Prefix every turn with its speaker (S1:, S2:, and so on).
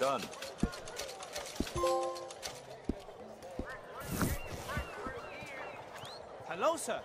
S1: Done.
S2: Hello, sir.